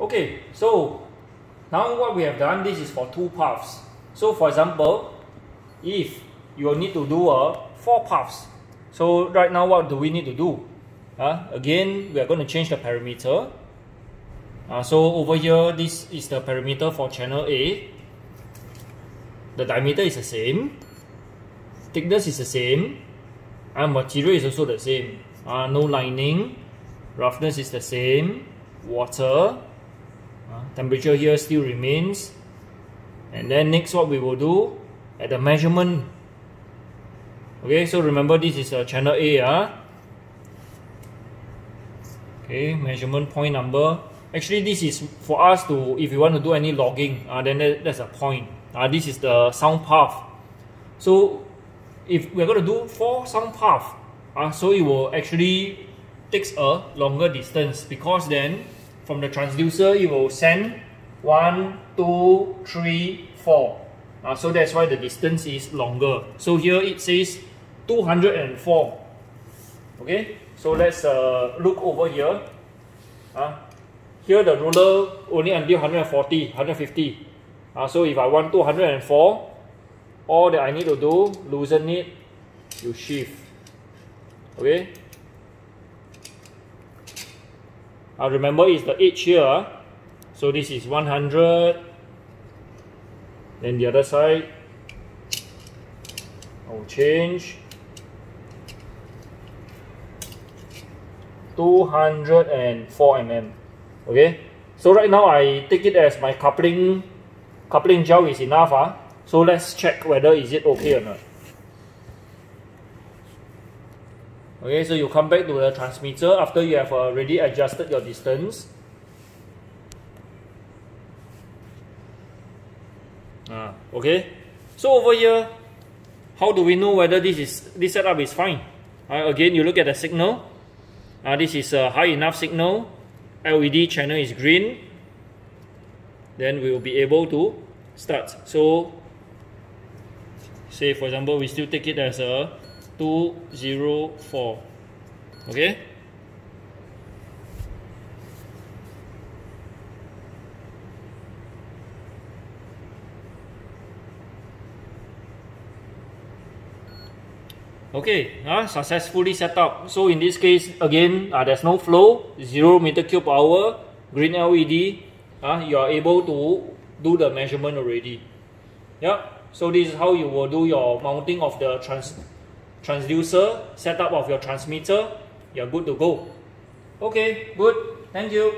Okay, so now what we have done, this is for two paths. So for example, if you need to do a four paths, so right now what do we need to do? Uh, again, we are going to change the parameter. Uh, so over here, this is the parameter for channel A. The diameter is the same. Thickness is the same. And material is also the same. Uh, no lining. Roughness is the same. Water. Temperature here still remains. And then next what we will do at the measurement. Okay, so remember this is a channel A. Uh. Okay, measurement point number. Actually, this is for us to, if you want to do any logging, uh, then that, that's a point. Uh, this is the sound path. So if we're going to do four sound path, uh, so it will actually takes a longer distance because then from the transducer it will send one, two, three, four. Uh, so that's why the distance is longer. So here it says 204. Okay, so let's uh, look over here. Uh, here the ruler only until 140, 150. Uh, so if I want 204, all that I need to do, loosen it, you shift. Okay. I remember it's the edge here. Ah. So this is 100. Then the other side, I'll change. 204 mm. Okay. So right now I take it as my coupling coupling gel is enough. Uh. So let's check whether is it okay or not. Okay, so you come back to the transmitter after you have already adjusted your distance. Ah, okay. So over here, how do we know whether this is this setup is fine? Uh, again, you look at the signal. Uh, this is a high enough signal. LED channel is green. Then we will be able to start. So, say for example, we still take it as a 204 okay Okay, uh, successfully set up. So in this case, again, uh, there's no flow, 0 meter cube hour, green LED. Uh, you are able to do the measurement already. Yeah, so this is how you will do your mounting of the trans transducer, setup of your transmitter, you're good to go. Okay, good. Thank you.